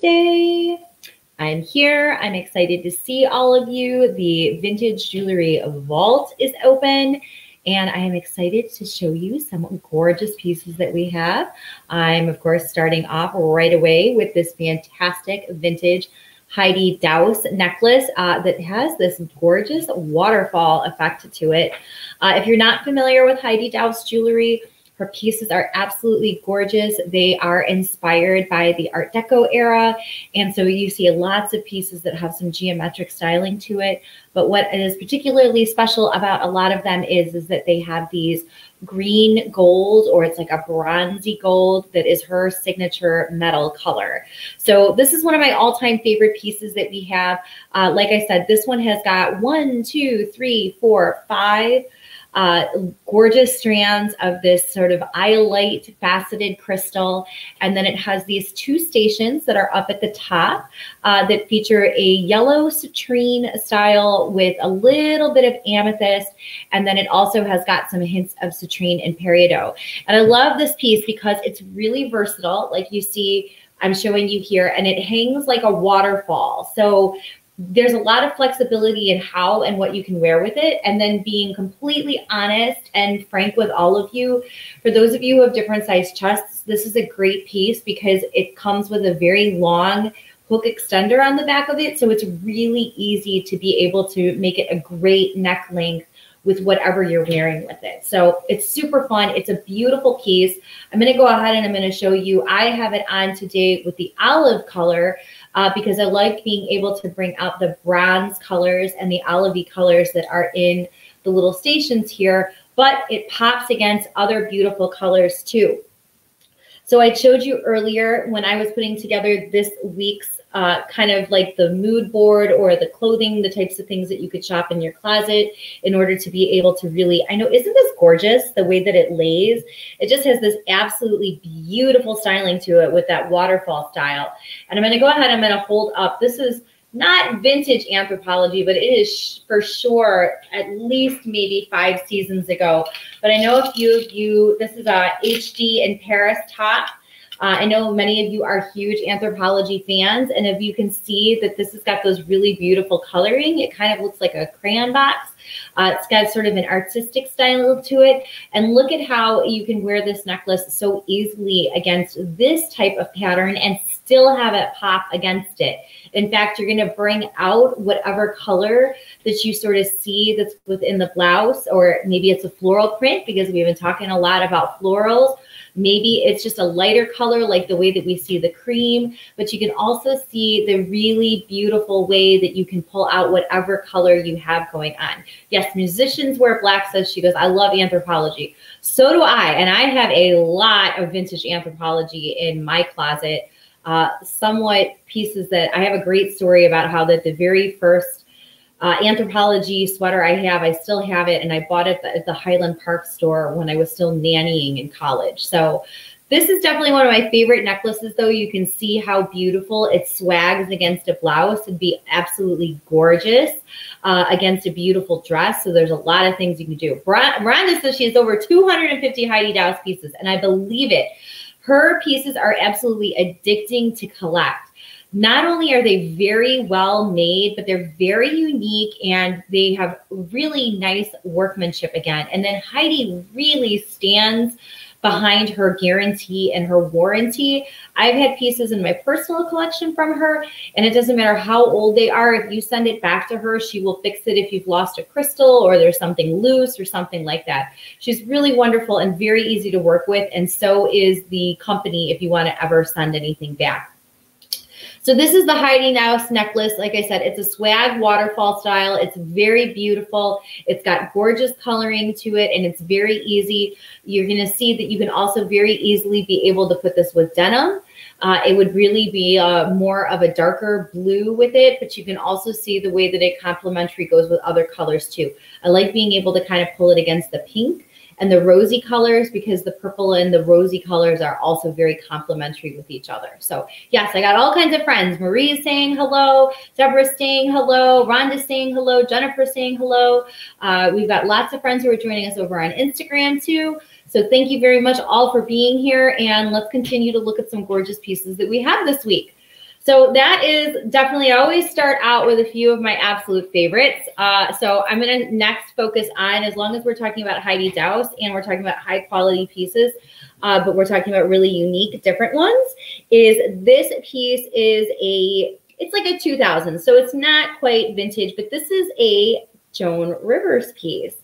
Day. I'm here. I'm excited to see all of you. The Vintage Jewelry Vault is open, and I am excited to show you some gorgeous pieces that we have. I'm, of course, starting off right away with this fantastic vintage Heidi Daus necklace uh, that has this gorgeous waterfall effect to it. Uh, if you're not familiar with Heidi Daus jewelry, her pieces are absolutely gorgeous. They are inspired by the Art Deco era. And so you see lots of pieces that have some geometric styling to it. But what is particularly special about a lot of them is, is that they have these green gold or it's like a bronzy gold that is her signature metal color. So this is one of my all-time favorite pieces that we have. Uh, like I said, this one has got one, two, three, four, five uh, gorgeous strands of this sort of iolite faceted crystal. And then it has these two stations that are up at the top uh, that feature a yellow citrine style with a little bit of amethyst. And then it also has got some hints of citrine and peridot. And I love this piece because it's really versatile. Like you see, I'm showing you here, and it hangs like a waterfall. So there's a lot of flexibility in how and what you can wear with it. And then being completely honest and frank with all of you. For those of you who have different size chests, this is a great piece because it comes with a very long hook extender on the back of it. So it's really easy to be able to make it a great neck length with whatever you're wearing with it. So it's super fun. It's a beautiful piece. I'm going to go ahead and I'm going to show you. I have it on today with the olive color uh, because I like being able to bring out the bronze colors and the olivey colors that are in the little stations here, but it pops against other beautiful colors too. So I showed you earlier when I was putting together this week's uh, kind of like the mood board or the clothing, the types of things that you could shop in your closet in order to be able to really, I know, isn't this gorgeous the way that it lays? It just has this absolutely beautiful styling to it with that waterfall style. And I'm going to go ahead, I'm going to hold up. This is not vintage Anthropologie, but it is for sure at least maybe five seasons ago. But I know a few of you, this is a HD in Paris top. Uh, I know many of you are huge Anthropologie fans, and if you can see that this has got those really beautiful coloring, it kind of looks like a crayon box. Uh, it's got sort of an artistic style to it. And look at how you can wear this necklace so easily against this type of pattern and still have it pop against it. In fact, you're going to bring out whatever color that you sort of see that's within the blouse, or maybe it's a floral print because we've been talking a lot about florals. Maybe it's just a lighter color like the way that we see the cream, but you can also see the really beautiful way that you can pull out whatever color you have going on. Yes, musicians wear black, says she goes, I love Anthropologie. So do I. And I have a lot of vintage Anthropologie in my closet. Uh, somewhat pieces that I have a great story about how that the very first uh, Anthropologie sweater I have. I still have it, and I bought it at the Highland Park store when I was still nannying in college. So this is definitely one of my favorite necklaces, though. You can see how beautiful it swags against a blouse. It'd be absolutely gorgeous uh, against a beautiful dress. So there's a lot of things you can do. Miranda says she has over 250 Heidi Daus pieces, and I believe it. Her pieces are absolutely addicting to collect not only are they very well made, but they're very unique and they have really nice workmanship again. And then Heidi really stands behind her guarantee and her warranty. I've had pieces in my personal collection from her, and it doesn't matter how old they are. If you send it back to her, she will fix it if you've lost a crystal or there's something loose or something like that. She's really wonderful and very easy to work with, and so is the company if you want to ever send anything back. So this is the Heidi Daus necklace. Like I said, it's a swag waterfall style. It's very beautiful. It's got gorgeous coloring to it and it's very easy. You're going to see that you can also very easily be able to put this with denim. Uh, it would really be uh, more of a darker blue with it, but you can also see the way that it complementary goes with other colors too. I like being able to kind of pull it against the pink and the rosy colors because the purple and the rosy colors are also very complementary with each other. So yes, I got all kinds of friends. Marie is saying hello, Deborah saying hello, Rhonda saying hello, Jennifer saying hello. Uh, we've got lots of friends who are joining us over on Instagram too. So thank you very much all for being here and let's continue to look at some gorgeous pieces that we have this week. So that is definitely, I always start out with a few of my absolute favorites. Uh, so I'm going to next focus on, as long as we're talking about Heidi Daus and we're talking about high quality pieces, uh, but we're talking about really unique, different ones, is this piece is a, it's like a 2000. So it's not quite vintage, but this is a Joan Rivers piece.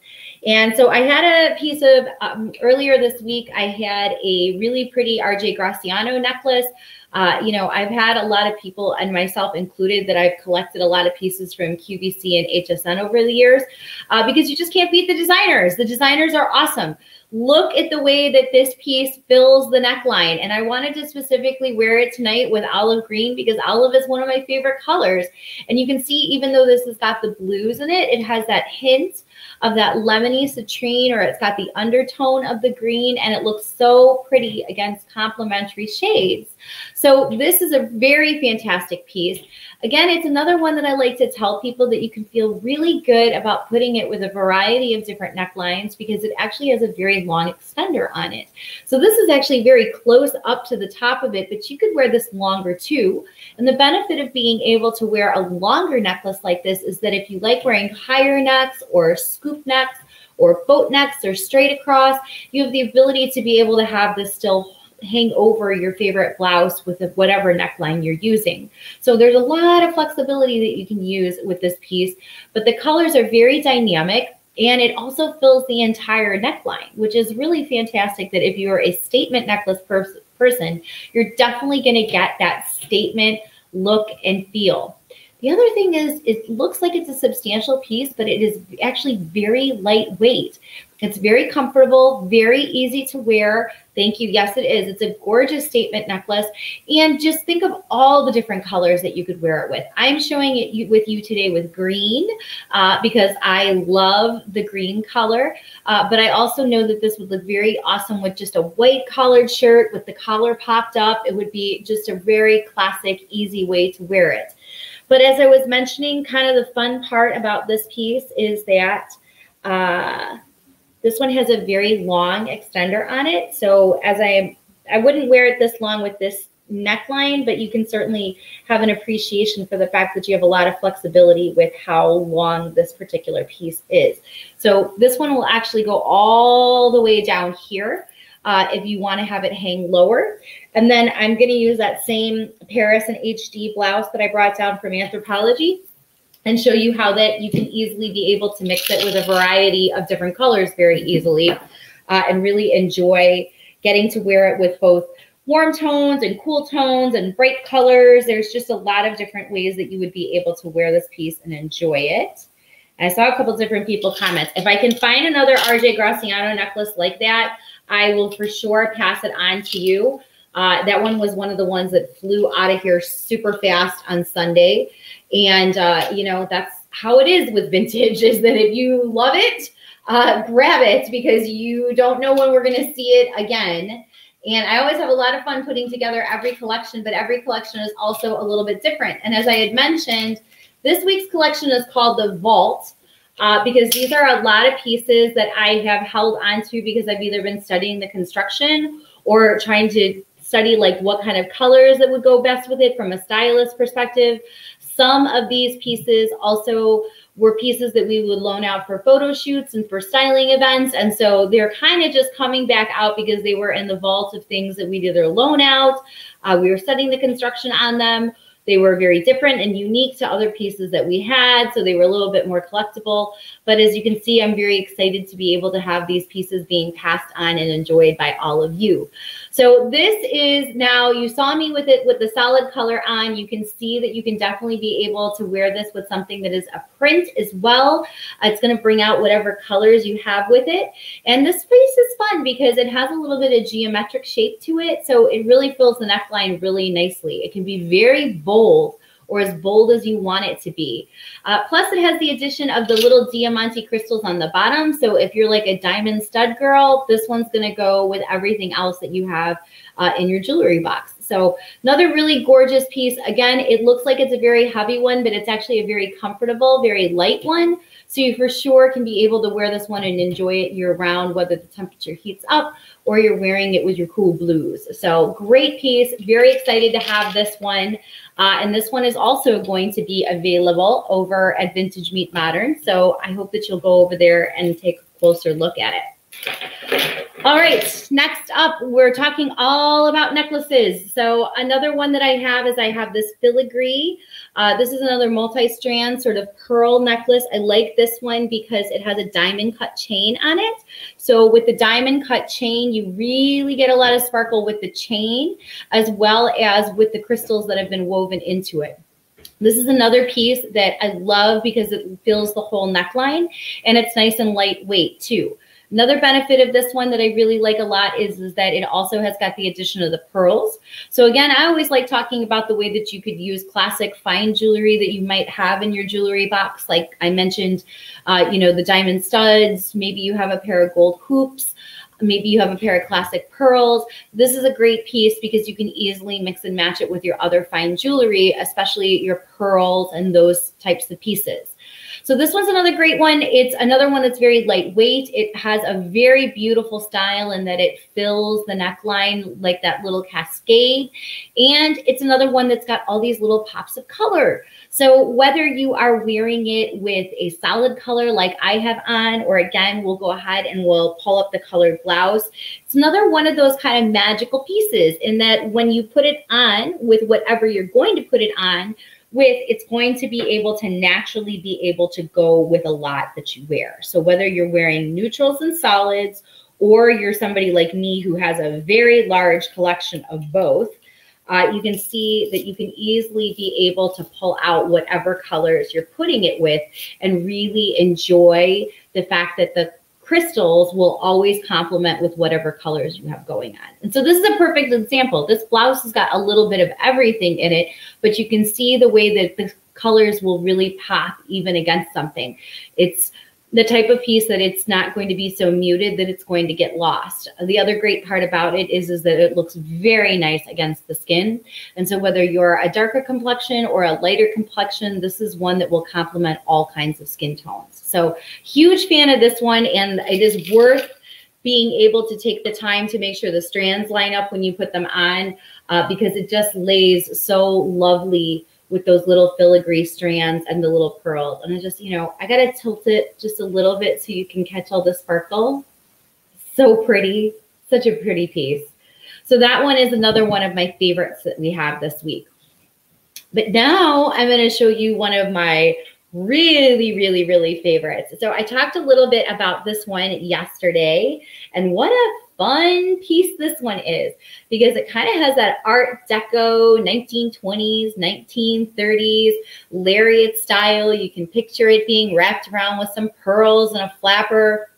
And so I had a piece of, um, earlier this week, I had a really pretty RJ Graziano necklace. Uh, you know, I've had a lot of people, and myself included, that I've collected a lot of pieces from QVC and HSN over the years uh, because you just can't beat the designers. The designers are awesome. Look at the way that this piece fills the neckline. And I wanted to specifically wear it tonight with olive green because olive is one of my favorite colors. And you can see, even though this has got the blues in it, it has that hint of that lemony citrine or it's got the undertone of the green and it looks so pretty against complementary shades. So this is a very fantastic piece. Again, it's another one that I like to tell people that you can feel really good about putting it with a variety of different necklines because it actually has a very long extender on it. So this is actually very close up to the top of it, but you could wear this longer too. And the benefit of being able to wear a longer necklace like this is that if you like wearing higher necks or scoop necks or boat necks or straight across, you have the ability to be able to have this still hang over your favorite blouse with whatever neckline you're using. So there's a lot of flexibility that you can use with this piece, but the colors are very dynamic and it also fills the entire neckline, which is really fantastic that if you're a statement necklace pers person, you're definitely going to get that statement look and feel. The other thing is it looks like it's a substantial piece, but it is actually very lightweight. It's very comfortable, very easy to wear. Thank you. Yes, it is. It's a gorgeous statement necklace. And just think of all the different colors that you could wear it with. I'm showing it with you today with green uh, because I love the green color. Uh, but I also know that this would look very awesome with just a white collared shirt with the collar popped up. It would be just a very classic, easy way to wear it. But as I was mentioning, kind of the fun part about this piece is that uh, this one has a very long extender on it. So as I, I wouldn't wear it this long with this neckline, but you can certainly have an appreciation for the fact that you have a lot of flexibility with how long this particular piece is. So this one will actually go all the way down here uh, if you want to have it hang lower. And then I'm going to use that same Paris and HD blouse that I brought down from Anthropologie and show you how that you can easily be able to mix it with a variety of different colors very easily uh, and really enjoy getting to wear it with both warm tones and cool tones and bright colors. There's just a lot of different ways that you would be able to wear this piece and enjoy it. I saw a couple different people comment. If I can find another RJ Graziano necklace like that, I will for sure pass it on to you. Uh, that one was one of the ones that flew out of here super fast on Sunday. And, uh, you know, that's how it is with vintage is that if you love it, uh, grab it because you don't know when we're going to see it again. And I always have a lot of fun putting together every collection, but every collection is also a little bit different. And as I had mentioned, this week's collection is called the Vault uh, because these are a lot of pieces that I have held onto because I've either been studying the construction or trying to study like what kind of colors that would go best with it from a stylist perspective. Some of these pieces also were pieces that we would loan out for photo shoots and for styling events. And so they're kind of just coming back out because they were in the vault of things that we'd either loan out, uh, we were studying the construction on them, they were very different and unique to other pieces that we had, so they were a little bit more collectible. But as you can see, I'm very excited to be able to have these pieces being passed on and enjoyed by all of you. So this is now, you saw me with it with the solid color on. You can see that you can definitely be able to wear this with something that is a print as well. It's going to bring out whatever colors you have with it. And this piece is fun because it has a little bit of geometric shape to it. So it really fills the neckline really nicely. It can be very bold or as bold as you want it to be. Uh, plus, it has the addition of the little diamante crystals on the bottom. So if you're like a diamond stud girl, this one's going to go with everything else that you have uh, in your jewelry box. So another really gorgeous piece. Again, it looks like it's a very heavy one, but it's actually a very comfortable, very light one. So you for sure can be able to wear this one and enjoy it year round, whether the temperature heats up or you're wearing it with your cool blues. So great piece. Very excited to have this one. Uh, and this one is also going to be available over at Vintage Meet Modern. So I hope that you'll go over there and take a closer look at it. All right, next up, we're talking all about necklaces. So another one that I have is I have this filigree. Uh, this is another multi-strand sort of pearl necklace. I like this one because it has a diamond cut chain on it. So with the diamond cut chain, you really get a lot of sparkle with the chain as well as with the crystals that have been woven into it. This is another piece that I love because it fills the whole neckline and it's nice and lightweight too. Another benefit of this one that I really like a lot is, is that it also has got the addition of the pearls. So again, I always like talking about the way that you could use classic fine jewelry that you might have in your jewelry box. Like I mentioned, uh, you know, the diamond studs, maybe you have a pair of gold hoops. Maybe you have a pair of classic pearls. This is a great piece because you can easily mix and match it with your other fine jewelry, especially your pearls and those types of pieces. So this one's another great one. It's another one that's very lightweight. It has a very beautiful style in that it fills the neckline like that little cascade. And it's another one that's got all these little pops of color. So whether you are wearing it with a solid color like I have on, or again, we'll go ahead and we'll pull up the colored blouse. It's another one of those kind of magical pieces in that when you put it on with whatever you're going to put it on, with it's going to be able to naturally be able to go with a lot that you wear. So whether you're wearing neutrals and solids, or you're somebody like me who has a very large collection of both, uh, you can see that you can easily be able to pull out whatever colors you're putting it with and really enjoy the fact that the crystals will always complement with whatever colors you have going on. And so this is a perfect example. This blouse has got a little bit of everything in it, but you can see the way that the colors will really pop even against something. It's the type of piece that it's not going to be so muted that it's going to get lost. The other great part about it is, is that it looks very nice against the skin. And so whether you're a darker complexion or a lighter complexion, this is one that will complement all kinds of skin tones. So huge fan of this one and it is worth being able to take the time to make sure the strands line up when you put them on uh, because it just lays so lovely with those little filigree strands and the little pearls. And I just, you know, I got to tilt it just a little bit so you can catch all the sparkle. So pretty, such a pretty piece. So that one is another one of my favorites that we have this week. But now I'm going to show you one of my really, really, really favorites. So I talked a little bit about this one yesterday and what a fun piece this one is because it kind of has that Art Deco 1920s, 1930s lariat style. You can picture it being wrapped around with some pearls and a flapper.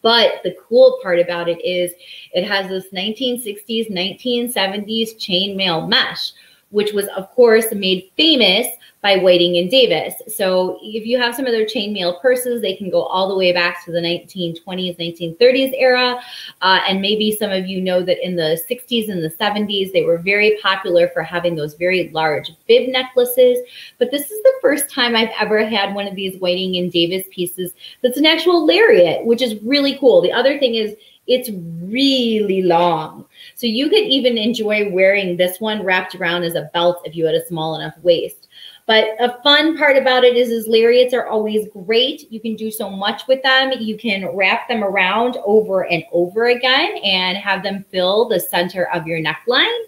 But the cool part about it is it has this 1960s, 1970s chainmail mesh, which was, of course, made famous by Whiting and Davis. So if you have some of their chainmail purses, they can go all the way back to the 1920s, 1930s era. Uh, and maybe some of you know that in the 60s and the 70s, they were very popular for having those very large bib necklaces. But this is the first time I've ever had one of these Whiting and Davis pieces that's an actual lariat, which is really cool. The other thing is it's really long. So you could even enjoy wearing this one wrapped around as a belt if you had a small enough waist. But a fun part about it is, is lariats are always great. You can do so much with them. You can wrap them around over and over again and have them fill the center of your neckline.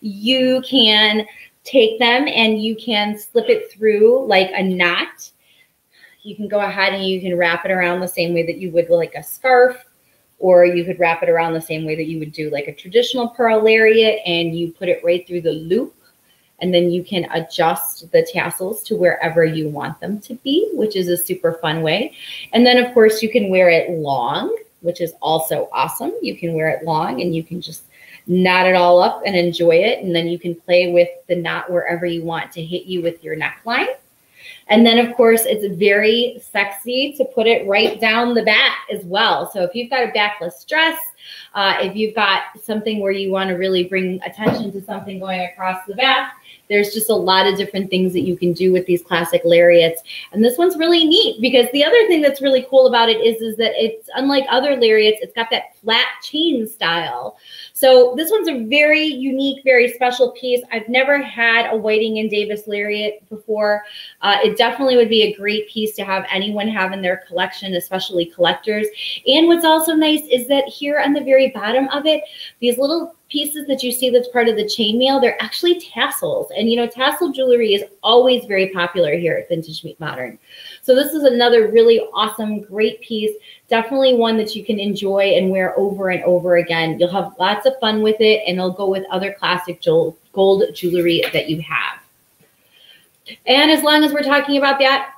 You can take them and you can slip it through like a knot. You can go ahead and you can wrap it around the same way that you would like a scarf or you could wrap it around the same way that you would do like a traditional pearl lariat and you put it right through the loop and then you can adjust the tassels to wherever you want them to be, which is a super fun way. And then of course you can wear it long, which is also awesome. You can wear it long and you can just knot it all up and enjoy it. And then you can play with the knot wherever you want to hit you with your neckline. And then, of course, it's very sexy to put it right down the back as well. So if you've got a backless dress, uh, if you've got something where you want to really bring attention to something going across the back, there's just a lot of different things that you can do with these classic lariats. And this one's really neat because the other thing that's really cool about it is, is that it's unlike other lariats, it's got that flat chain style. So this one's a very unique, very special piece. I've never had a Whiting and Davis lariat before. Uh, it definitely would be a great piece to have anyone have in their collection, especially collectors. And what's also nice is that here on the very bottom of it, these little pieces that you see that's part of the chainmail, they're actually tassels. And you know, tassel jewelry is always very popular here at Vintage Meet Modern. So this is another really awesome, great piece. Definitely one that you can enjoy and wear over and over again. You'll have lots of fun with it and it'll go with other classic gold jewelry that you have. And as long as we're talking about that,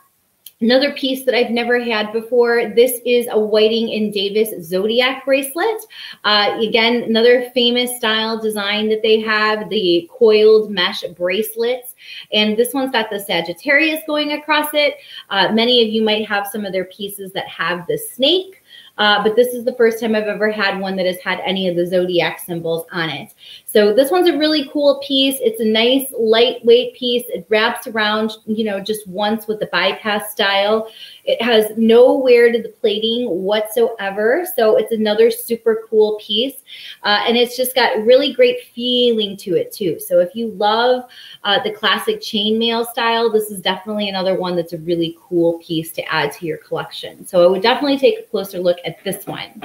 Another piece that I've never had before. This is a Whiting and Davis Zodiac bracelet. Uh, again, another famous style design that they have, the coiled mesh bracelets. And this one's got the Sagittarius going across it. Uh, many of you might have some of their pieces that have the snake. Uh, but this is the first time I've ever had one that has had any of the zodiac symbols on it. So this one's a really cool piece. It's a nice lightweight piece. It wraps around, you know, just once with the bypass style. It has no wear to the plating whatsoever. So it's another super cool piece. Uh, and it's just got really great feeling to it too. So if you love uh, the classic chainmail style, this is definitely another one that's a really cool piece to add to your collection. So I would definitely take a closer look at this one.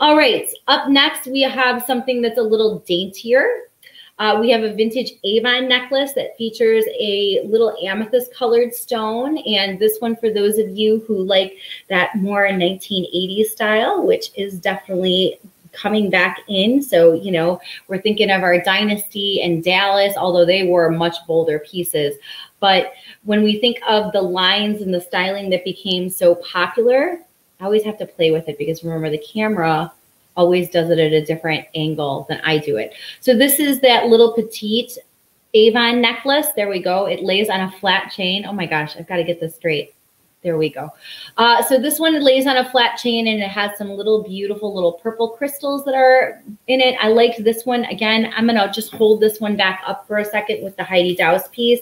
All right, up next we have something that's a little daintier. Uh, we have a vintage Avon necklace that features a little amethyst colored stone. And this one for those of you who like that more 1980s style, which is definitely coming back in. So, you know, we're thinking of our Dynasty and Dallas, although they were much bolder pieces. But when we think of the lines and the styling that became so popular, I always have to play with it because remember the camera always does it at a different angle than I do it. So this is that little petite Avon necklace. There we go. It lays on a flat chain. Oh my gosh, I've got to get this straight. There we go. Uh, so this one lays on a flat chain and it has some little beautiful little purple crystals that are in it. I like this one. Again, I'm going to just hold this one back up for a second with the Heidi Daus piece.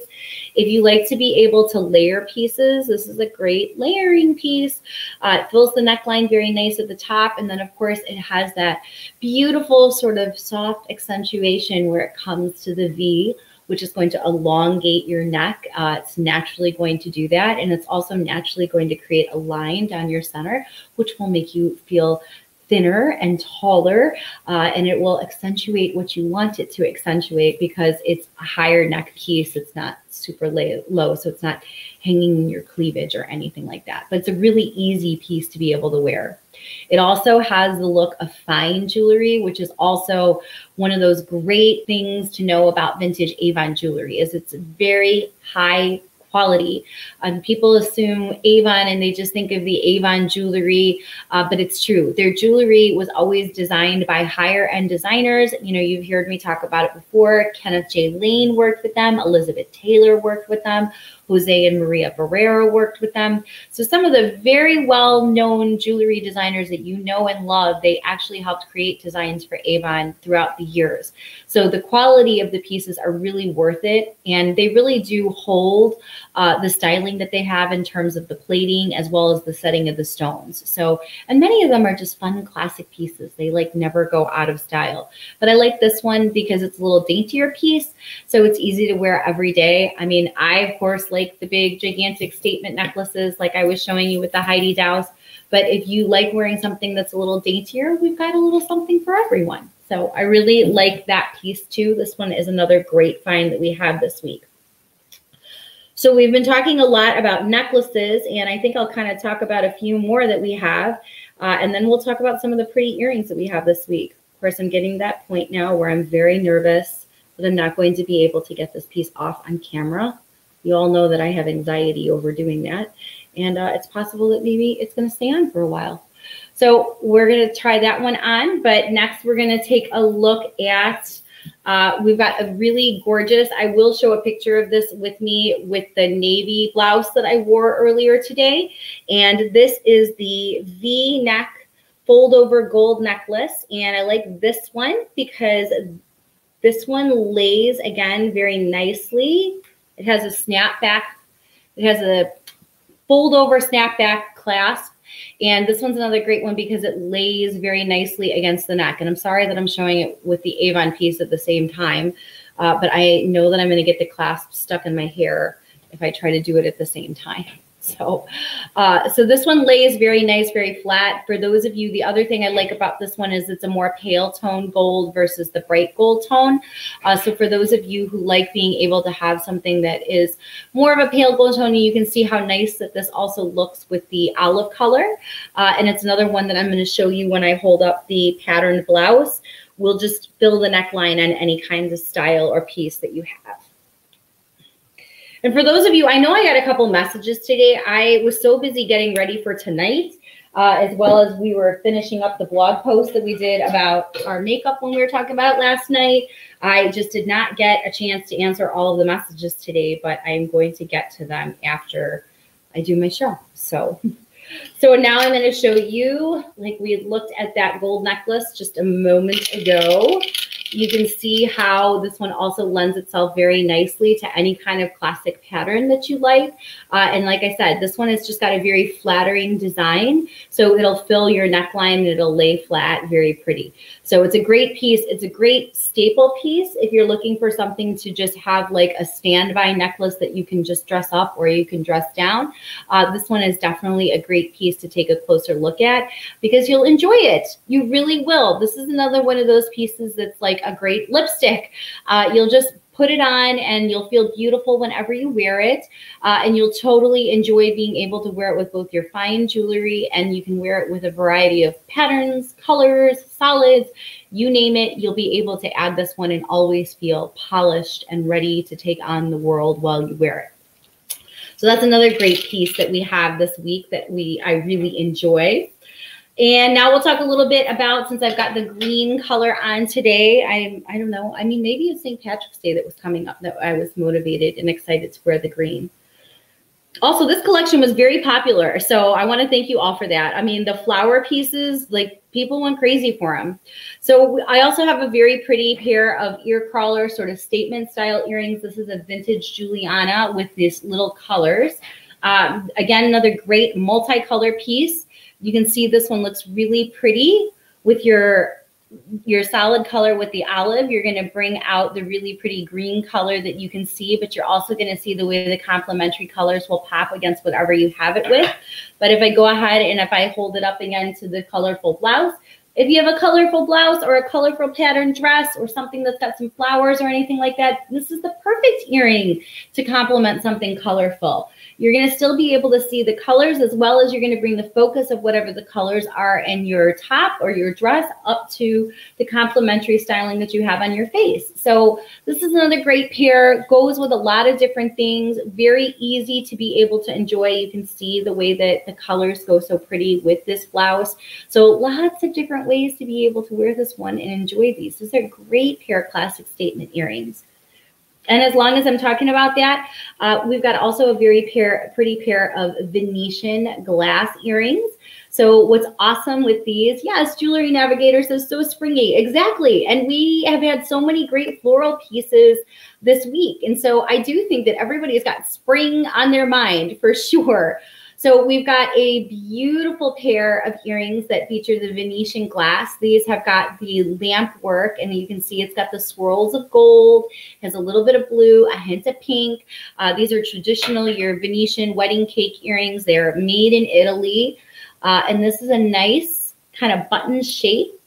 If you like to be able to layer pieces, this is a great layering piece. Uh, it fills the neckline very nice at the top. And then, of course, it has that beautiful sort of soft accentuation where it comes to the V which is going to elongate your neck. Uh, it's naturally going to do that. And it's also naturally going to create a line down your center, which will make you feel thinner and taller, uh, and it will accentuate what you want it to accentuate because it's a higher neck piece. It's not super low, so it's not hanging in your cleavage or anything like that. But it's a really easy piece to be able to wear. It also has the look of fine jewelry, which is also one of those great things to know about vintage Avon jewelry is it's very high quality. Um, people assume Avon and they just think of the Avon jewelry, uh, but it's true. Their jewelry was always designed by higher end designers. You know, you've heard me talk about it before. Kenneth J. Lane worked with them, Elizabeth Taylor worked with them. Jose and Maria Barrera worked with them. So some of the very well-known jewelry designers that you know and love, they actually helped create designs for Avon throughout the years. So the quality of the pieces are really worth it. And they really do hold uh, the styling that they have in terms of the plating as well as the setting of the stones. So, and many of them are just fun classic pieces. They like never go out of style. But I like this one because it's a little daintier piece. So it's easy to wear every day. I mean, I, of course, like the big gigantic statement necklaces like I was showing you with the Heidi Daus. But if you like wearing something that's a little daintier, we've got a little something for everyone. So I really like that piece too. This one is another great find that we have this week. So we've been talking a lot about necklaces, and I think I'll kind of talk about a few more that we have. Uh, and then we'll talk about some of the pretty earrings that we have this week. Of course, I'm getting that point now where I'm very nervous that I'm not going to be able to get this piece off on camera. You all know that I have anxiety over doing that. And uh, it's possible that maybe it's going to stay on for a while. So we're going to try that one on. But next, we're going to take a look at Uh, we've got a really gorgeous, I will show a picture of this with me with the navy blouse that I wore earlier today. And this is the V neck fold over gold necklace. And I like this one because this one lays again very nicely. It has a snapback. It has a fold over snapback clasp. And this one's another great one because it lays very nicely against the neck. And I'm sorry that I'm showing it with the Avon piece at the same time, uh, but I know that I'm going to get the clasp stuck in my hair if I try to do it at the same time. So, uh, so this one lays very nice, very flat. For those of you, the other thing I like about this one is it's a more pale tone gold versus the bright gold tone. Uh, so for those of you who like being able to have something that is more of a pale gold tone, you can see how nice that this also looks with the olive color. Uh, and it's another one that I'm going to show you when I hold up the patterned blouse. We'll just fill the neckline on any kinds of style or piece that you have. And for those of you, I know I got a couple messages today. I was so busy getting ready for tonight, uh, as well as we were finishing up the blog post that we did about our makeup when we were talking about last night. I just did not get a chance to answer all of the messages today, but I'm going to get to them after I do my show. So, so now I'm going to show you, like we looked at that gold necklace just a moment ago. You can see how this one also lends itself very nicely to any kind of classic pattern that you like. Uh, and like I said, this one has just got a very flattering design. So it'll fill your neckline and it'll lay flat, very pretty. So it's a great piece. It's a great staple piece if you're looking for something to just have like a standby necklace that you can just dress up or you can dress down. Uh, this one is definitely a great piece to take a closer look at because you'll enjoy it. You really will. This is another one of those pieces that's like a great lipstick. Uh, you'll just put it on and you'll feel beautiful whenever you wear it. Uh, and you'll totally enjoy being able to wear it with both your fine jewelry and you can wear it with a variety of patterns, colors, solids, you name it. You'll be able to add this one and always feel polished and ready to take on the world while you wear it. So that's another great piece that we have this week that we I really enjoy. And now we'll talk a little bit about, since I've got the green color on today, I, I don't know, I mean, maybe it's St. Patrick's Day that was coming up that I was motivated and excited to wear the green. Also, this collection was very popular, so I want to thank you all for that. I mean, the flower pieces, like people went crazy for them. So I also have a very pretty pair of ear crawler sort of statement style earrings. This is a vintage Juliana with these little colors. Um, again, another great multicolor piece. You can see this one looks really pretty with your your solid color with the olive, you're going to bring out the really pretty green color that you can see, but you're also going to see the way the complementary colors will pop against whatever you have it with. But if I go ahead and if I hold it up again to the colorful blouse, if you have a colorful blouse or a colorful pattern dress or something that's got some flowers or anything like that, this is the perfect earring to complement something colorful. You're going to still be able to see the colors as well as you're going to bring the focus of whatever the colors are in your top or your dress up to the complementary styling that you have on your face. So this is another great pair. Goes with a lot of different things. Very easy to be able to enjoy. You can see the way that the colors go so pretty with this blouse. So lots of different ways to be able to wear this one and enjoy these. These are great pair of classic statement earrings. And as long as I'm talking about that, uh, we've got also a very pair, pretty pair of Venetian glass earrings. So what's awesome with these, yes, Jewelry Navigator says so springy. Exactly. And we have had so many great floral pieces this week. And so I do think that everybody's got spring on their mind for sure. So we've got a beautiful pair of earrings that feature the Venetian glass. These have got the lamp work and you can see it's got the swirls of gold, has a little bit of blue, a hint of pink. Uh, these are traditional, your Venetian wedding cake earrings. They're made in Italy. Uh, and this is a nice kind of button shape.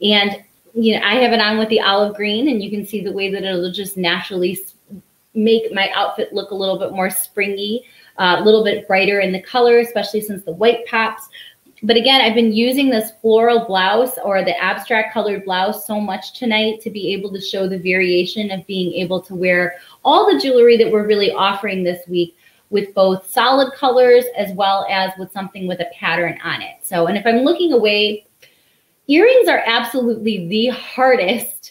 And you know, I have it on with the olive green and you can see the way that it'll just naturally make my outfit look a little bit more springy a little bit brighter in the color, especially since the white pops. But again, I've been using this floral blouse or the abstract colored blouse so much tonight to be able to show the variation of being able to wear all the jewelry that we're really offering this week with both solid colors as well as with something with a pattern on it. So, and if I'm looking away, earrings are absolutely the hardest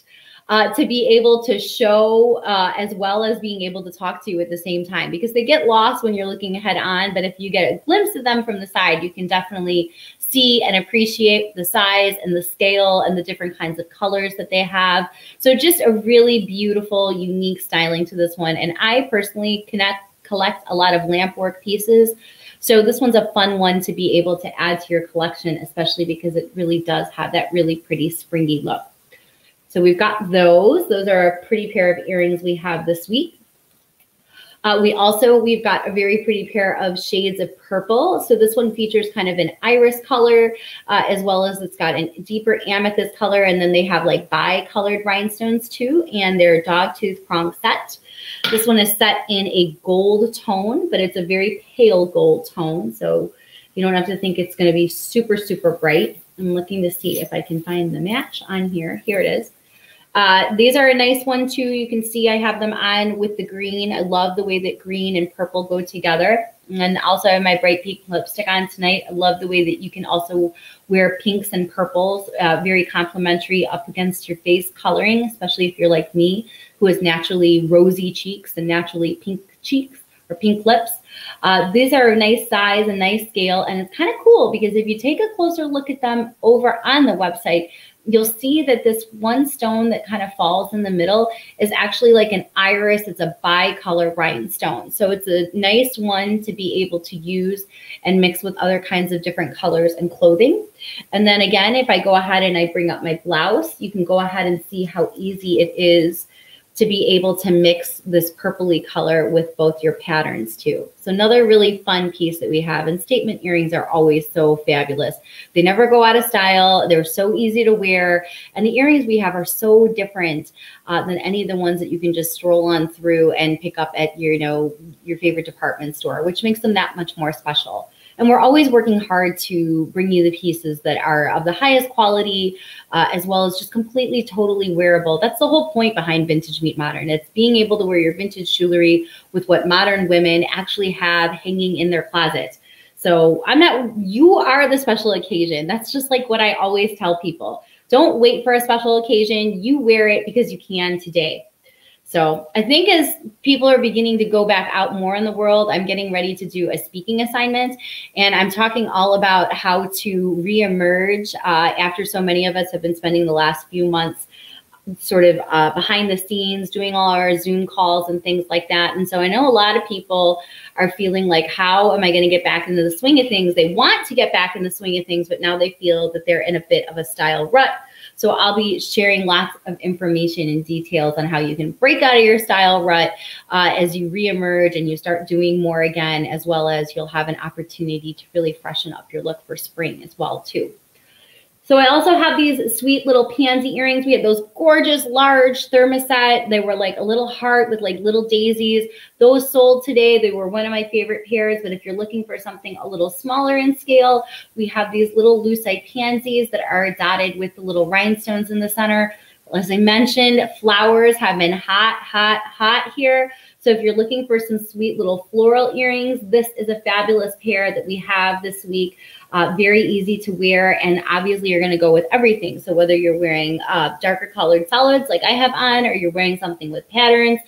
uh, to be able to show uh, as well as being able to talk to you at the same time because they get lost when you're looking head on. But if you get a glimpse of them from the side, you can definitely see and appreciate the size and the scale and the different kinds of colors that they have. So just a really beautiful, unique styling to this one. And I personally connect collect a lot of lamp work pieces. So this one's a fun one to be able to add to your collection, especially because it really does have that really pretty springy look. So we've got those. Those are a pretty pair of earrings we have this week. Uh, we also, we've got a very pretty pair of shades of purple. So this one features kind of an iris color, uh, as well as it's got a deeper amethyst color. And then they have like bi-colored rhinestones too, and their dogtooth prong set. This one is set in a gold tone, but it's a very pale gold tone. So you don't have to think it's going to be super, super bright. I'm looking to see if I can find the match on here. Here it is. Uh, these are a nice one too. You can see I have them on with the green. I love the way that green and purple go together. And also I have my bright pink lipstick on tonight. I love the way that you can also wear pinks and purples, uh, very complementary up against your face coloring, especially if you're like me, who has naturally rosy cheeks and naturally pink cheeks or pink lips. Uh, these are a nice size and nice scale, and it's kind of cool because if you take a closer look at them over on the website, you'll see that this one stone that kind of falls in the middle is actually like an iris. It's a bicolor rhinestone. So it's a nice one to be able to use and mix with other kinds of different colors and clothing. And then again, if I go ahead and I bring up my blouse, you can go ahead and see how easy it is to be able to mix this purpley color with both your patterns too. So another really fun piece that we have and statement earrings are always so fabulous. They never go out of style. They're so easy to wear. And the earrings we have are so different uh, than any of the ones that you can just stroll on through and pick up at your, you know, your favorite department store, which makes them that much more special. And we're always working hard to bring you the pieces that are of the highest quality, uh, as well as just completely, totally wearable. That's the whole point behind Vintage Meet Modern. It's being able to wear your vintage jewelry with what modern women actually have hanging in their closet. So I'm not, you are the special occasion. That's just like what I always tell people. Don't wait for a special occasion. You wear it because you can today. So I think as people are beginning to go back out more in the world, I'm getting ready to do a speaking assignment. And I'm talking all about how to reemerge uh, after so many of us have been spending the last few months sort of uh, behind the scenes, doing all our Zoom calls and things like that. And so I know a lot of people are feeling like, how am I going to get back into the swing of things? They want to get back in the swing of things, but now they feel that they're in a bit of a style rut so I'll be sharing lots of information and details on how you can break out of your style rut uh, as you reemerge and you start doing more again, as well as you'll have an opportunity to really freshen up your look for spring as well too. So I also have these sweet little pansy earrings. We had those gorgeous large thermoset. They were like a little heart with like little daisies. Those sold today. They were one of my favorite pairs. But if you're looking for something a little smaller in scale, we have these little lucite pansies that are dotted with the little rhinestones in the center. As I mentioned, flowers have been hot, hot, hot here. So if you're looking for some sweet little floral earrings, this is a fabulous pair that we have this week. Uh, very easy to wear. And obviously you're going to go with everything. So whether you're wearing uh, darker colored solids like I have on, or you're wearing something with patterns,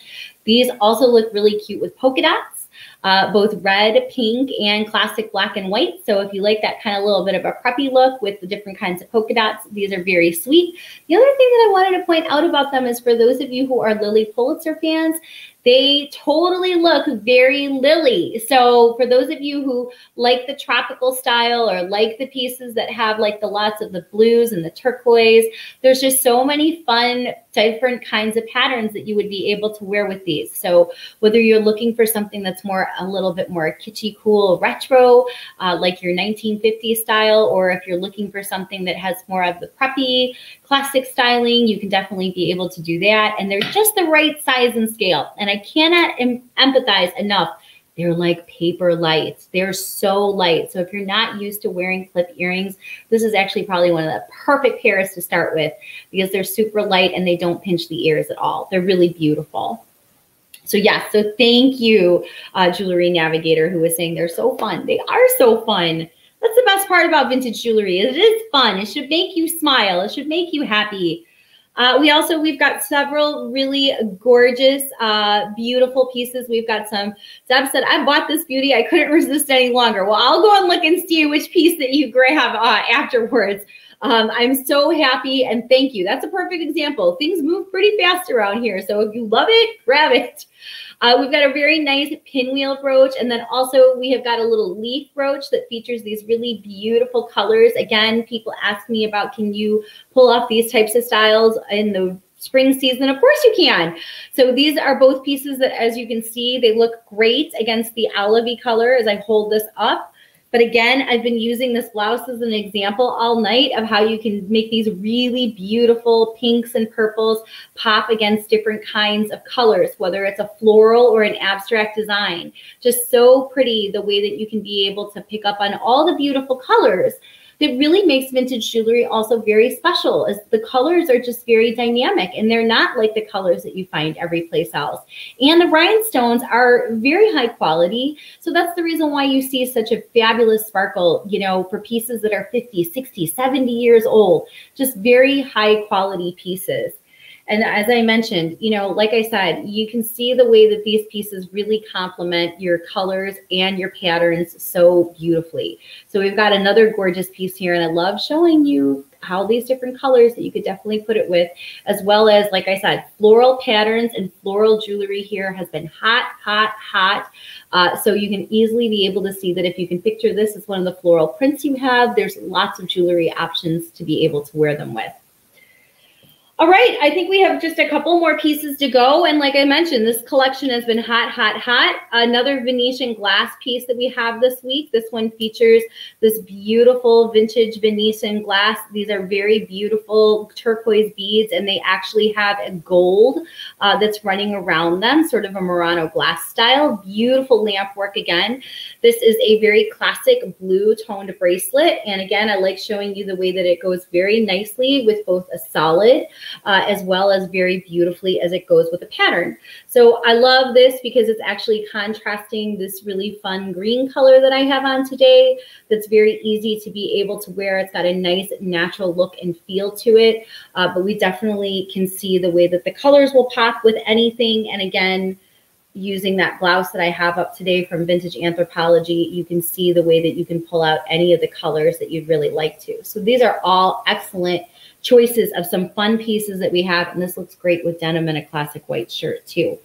these also look really cute with polka dots uh, both red, pink, and classic black and white. So if you like that kind of little bit of a preppy look with the different kinds of polka dots, these are very sweet. The other thing that I wanted to point out about them is for those of you who are Lilly Pulitzer fans, they totally look very lily. So for those of you who like the tropical style or like the pieces that have like the lots of the blues and the turquoise, there's just so many fun different kinds of patterns that you would be able to wear with these. So whether you're looking for something that's more a little bit more kitschy, cool, retro, uh, like your 1950s style, or if you're looking for something that has more of the preppy, classic styling, you can definitely be able to do that. And they're just the right size and scale. And I cannot em empathize enough they're like paper lights. They're so light. So if you're not used to wearing clip earrings, this is actually probably one of the perfect pairs to start with because they're super light and they don't pinch the ears at all. They're really beautiful. So yes, so thank you, uh, Jewelry Navigator, who was saying they're so fun. They are so fun. That's the best part about vintage jewelry. It is fun. It should make you smile. It should make you happy. Uh, we also, we've got several really gorgeous, uh, beautiful pieces. We've got some, Deb said, I bought this beauty. I couldn't resist any longer. Well, I'll go and look and see which piece that you grab uh, afterwards. Um, I'm so happy and thank you. That's a perfect example. Things move pretty fast around here. So if you love it, grab it. Uh, we've got a very nice pinwheel brooch. And then also we have got a little leaf brooch that features these really beautiful colors. Again, people ask me about, can you pull off these types of styles in the spring season? Of course you can. So these are both pieces that, as you can see, they look great against the olivey color as I hold this up. But again, I've been using this blouse as an example all night of how you can make these really beautiful pinks and purples pop against different kinds of colors, whether it's a floral or an abstract design. Just so pretty the way that you can be able to pick up on all the beautiful colors that really makes vintage jewelry also very special is the colors are just very dynamic and they're not like the colors that you find every place else. And the rhinestones are very high quality. So that's the reason why you see such a fabulous sparkle, you know, for pieces that are 50, 60, 70 years old, just very high quality pieces. And as I mentioned, you know, like I said, you can see the way that these pieces really complement your colors and your patterns so beautifully. So we've got another gorgeous piece here, and I love showing you how these different colors that you could definitely put it with, as well as, like I said, floral patterns and floral jewelry here has been hot, hot, hot. Uh, so you can easily be able to see that if you can picture this as one of the floral prints you have, there's lots of jewelry options to be able to wear them with. All right, I think we have just a couple more pieces to go. And like I mentioned, this collection has been hot, hot, hot. Another Venetian glass piece that we have this week. This one features this beautiful vintage Venetian glass. These are very beautiful turquoise beads, and they actually have a gold uh, that's running around them, sort of a Murano glass style. Beautiful lamp work again. This is a very classic blue toned bracelet. And again, I like showing you the way that it goes very nicely with both a solid uh, as well as very beautifully as it goes with a pattern. So I love this because it's actually contrasting this really fun green color that I have on today that's very easy to be able to wear. It's got a nice natural look and feel to it, uh, but we definitely can see the way that the colors will pop with anything. And again, using that blouse that I have up today from Vintage Anthropologie, you can see the way that you can pull out any of the colors that you'd really like to. So these are all excellent choices of some fun pieces that we have. And this looks great with denim and a classic white shirt too.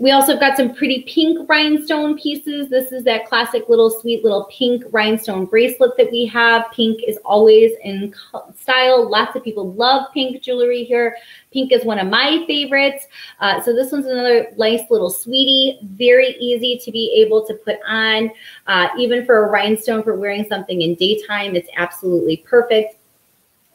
We also got some pretty pink rhinestone pieces. This is that classic little sweet little pink rhinestone bracelet that we have. Pink is always in style. Lots of people love pink jewelry here. Pink is one of my favorites. Uh, so this one's another nice little sweetie. Very easy to be able to put on. Uh, even for a rhinestone for wearing something in daytime, it's absolutely perfect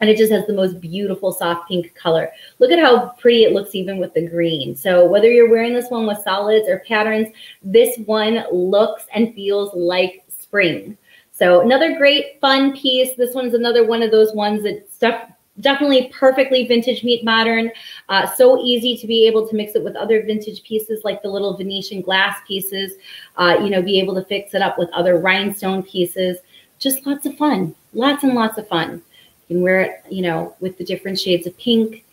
and it just has the most beautiful soft pink color. Look at how pretty it looks even with the green. So whether you're wearing this one with solids or patterns, this one looks and feels like spring. So another great fun piece. This one's another one of those ones that stuff definitely perfectly vintage meet modern. Uh, so easy to be able to mix it with other vintage pieces like the little Venetian glass pieces, uh, you know, be able to fix it up with other rhinestone pieces. Just lots of fun, lots and lots of fun. You can wear it, you know, with the different shades of pink.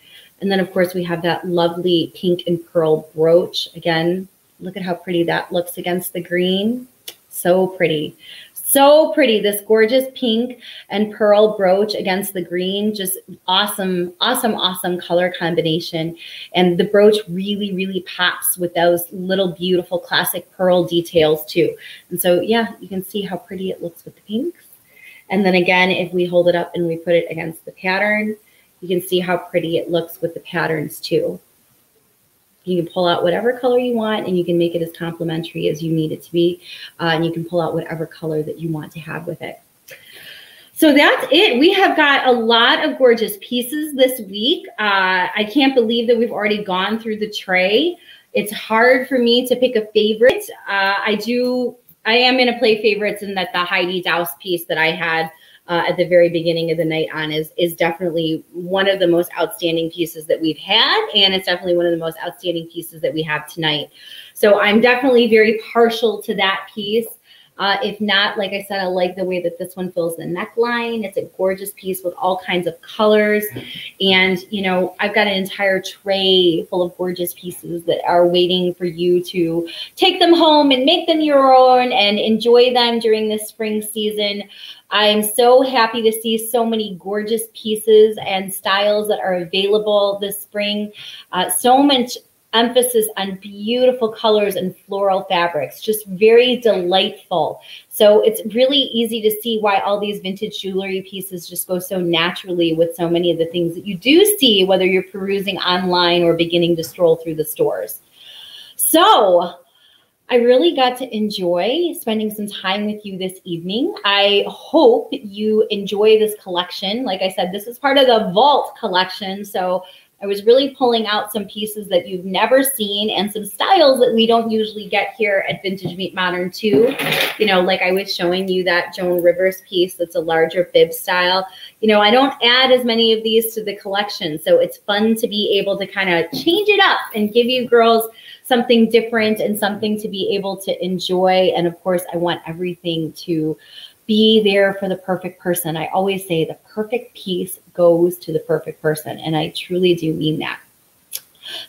And then, of course, we have that lovely pink and pearl brooch. Again, look at how pretty that looks against the green. So pretty. So pretty. This gorgeous pink and pearl brooch against the green. Just awesome, awesome, awesome color combination. And the brooch really, really pops with those little beautiful classic pearl details too. And so, yeah, you can see how pretty it looks with the pinks. And then again, if we hold it up and we put it against the pattern, you can see how pretty it looks with the patterns too. You can pull out whatever color you want and you can make it as complementary as you need it to be. Uh, and you can pull out whatever color that you want to have with it. So that's it. We have got a lot of gorgeous pieces this week. Uh, I can't believe that we've already gone through the tray. It's hard for me to pick a favorite. Uh, I do I am going to play favorites and that the Heidi Daus piece that I had uh, at the very beginning of the night on is is definitely one of the most outstanding pieces that we've had, and it's definitely one of the most outstanding pieces that we have tonight. So I'm definitely very partial to that piece. Uh, if not, like I said, I like the way that this one fills the neckline. It's a gorgeous piece with all kinds of colors. And, you know, I've got an entire tray full of gorgeous pieces that are waiting for you to take them home and make them your own and enjoy them during this spring season. I'm so happy to see so many gorgeous pieces and styles that are available this spring. Uh, so much emphasis on beautiful colors and floral fabrics, just very delightful. So it's really easy to see why all these vintage jewelry pieces just go so naturally with so many of the things that you do see, whether you're perusing online or beginning to stroll through the stores. So I really got to enjoy spending some time with you this evening. I hope you enjoy this collection. Like I said, this is part of the Vault collection. So I was really pulling out some pieces that you've never seen and some styles that we don't usually get here at Vintage Meet Modern too. You know, like I was showing you that Joan Rivers piece that's a larger bib style. You know, I don't add as many of these to the collection. So it's fun to be able to kind of change it up and give you girls something different and something to be able to enjoy. And of course, I want everything to be there for the perfect person. I always say the perfect piece goes to the perfect person. And I truly do mean that.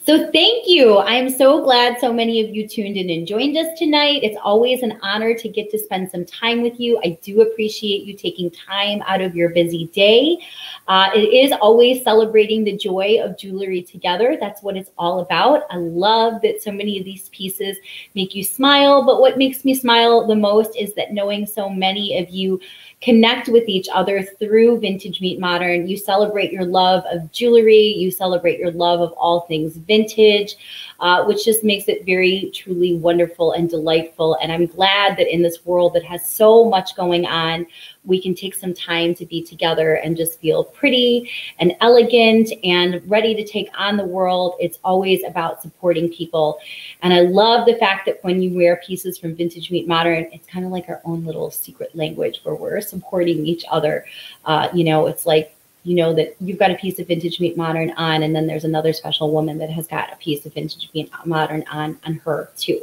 So thank you. I am so glad so many of you tuned in and joined us tonight. It's always an honor to get to spend some time with you. I do appreciate you taking time out of your busy day. Uh, it is always celebrating the joy of jewelry together. That's what it's all about. I love that so many of these pieces make you smile, but what makes me smile the most is that knowing so many of you connect with each other through Vintage Meet Modern. You celebrate your love of jewelry, you celebrate your love of all things vintage, uh, which just makes it very truly wonderful and delightful. And I'm glad that in this world that has so much going on, we can take some time to be together and just feel pretty and elegant and ready to take on the world. It's always about supporting people. And I love the fact that when you wear pieces from Vintage Meet Modern, it's kind of like our own little secret language where we're supporting each other. Uh, you know, it's like you know that you've got a piece of vintage meet modern on and then there's another special woman that has got a piece of vintage meet modern on on her too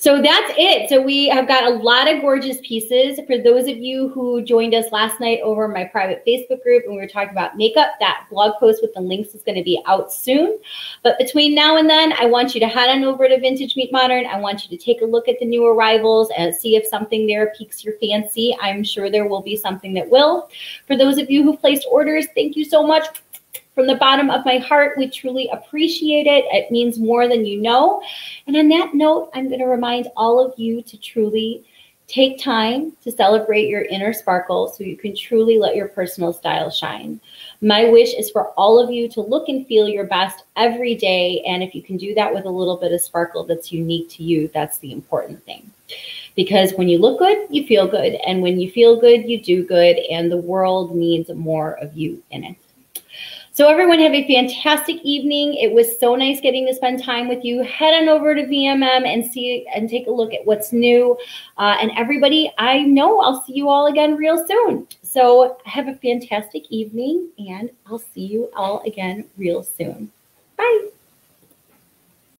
so that's it. So we have got a lot of gorgeous pieces. For those of you who joined us last night over my private Facebook group and we were talking about makeup, that blog post with the links is going to be out soon. But between now and then, I want you to head on over to Vintage Meet Modern. I want you to take a look at the new arrivals and see if something there piques your fancy. I'm sure there will be something that will. For those of you who placed orders, thank you so much from the bottom of my heart, we truly appreciate it. It means more than you know. And on that note, I'm going to remind all of you to truly take time to celebrate your inner sparkle so you can truly let your personal style shine. My wish is for all of you to look and feel your best every day. And if you can do that with a little bit of sparkle that's unique to you, that's the important thing. Because when you look good, you feel good. And when you feel good, you do good. And the world needs more of you in it. So everyone have a fantastic evening. It was so nice getting to spend time with you. Head on over to VMM and see and take a look at what's new. Uh, and everybody, I know I'll see you all again real soon. So have a fantastic evening and I'll see you all again real soon. Bye.